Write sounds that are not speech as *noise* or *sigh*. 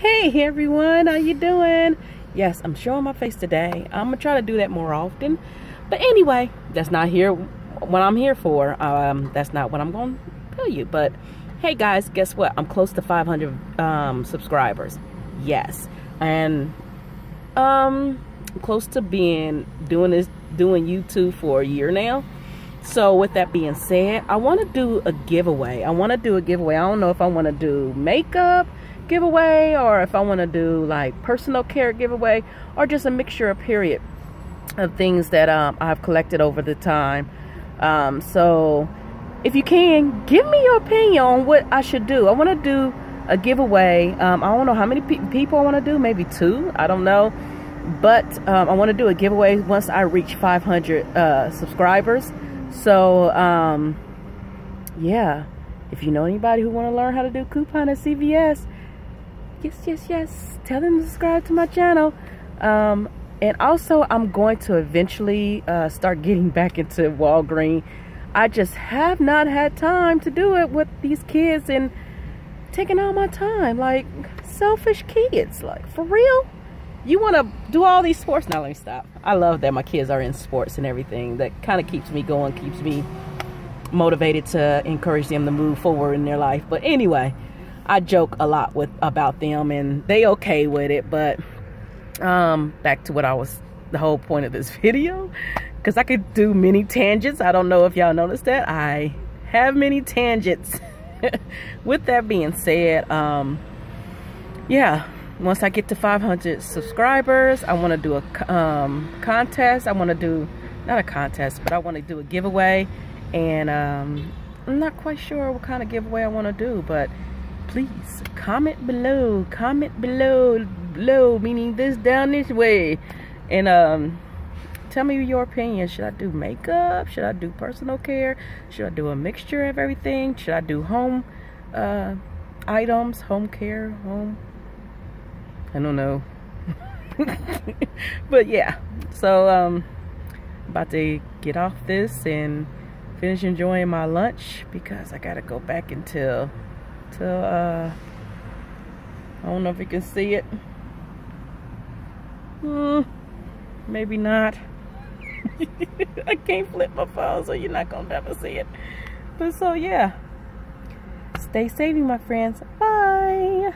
Hey everyone, how you doing? Yes, I'm showing my face today. I'm gonna try to do that more often. But anyway, that's not here what I'm here for. Um, that's not what I'm gonna tell you. But hey guys, guess what? I'm close to 500 um, subscribers. Yes, and um, close to being doing this, doing YouTube for a year now. So with that being said, I want to do a giveaway. I want to do a giveaway. I don't know if I want to do makeup giveaway or if I want to do like personal care giveaway or just a mixture of period of things that um, I've collected over the time. Um, so if you can, give me your opinion on what I should do. I want to do a giveaway. Um, I don't know how many pe people I want to do, maybe two. I don't know. But um, I want to do a giveaway once I reach 500 uh, subscribers. So, um, yeah. If you know anybody who want to learn how to do coupon at CVS, yes, yes, yes. Tell them to subscribe to my channel. Um, and also, I'm going to eventually uh, start getting back into Walgreens. I just have not had time to do it with these kids and taking all my time. Like, selfish kids. Like, for real? You want to do all these sports? Now, let me stop. I love that my kids are in sports and everything. That kind of keeps me going, keeps me motivated to encourage them to move forward in their life. But anyway, I joke a lot with about them and they okay with it, but um back to what I was the whole point of this *laughs* video because I could do many tangents. I don't know if y'all noticed that. I have many tangents. *laughs* with that being said, um yeah, once I get to 500 subscribers, I want to do a um, contest. I want to do not a contest, but I want to do a giveaway and um, I'm not quite sure what kind of giveaway I want to do, but please comment below comment below below meaning this down this way. And um tell me your opinion. Should i do makeup? Should i do personal care? Should i do a mixture of everything? Should i do home uh items home care home? I don't know. *laughs* But yeah so um about to get off this and finish enjoying my lunch because i gotta go back until to uh I don't know if you can see it. Hmm, maybe not. *laughs* I can't flip my phone so you're not gonna ever see it. But so yeah. Stay saving my friends. Bye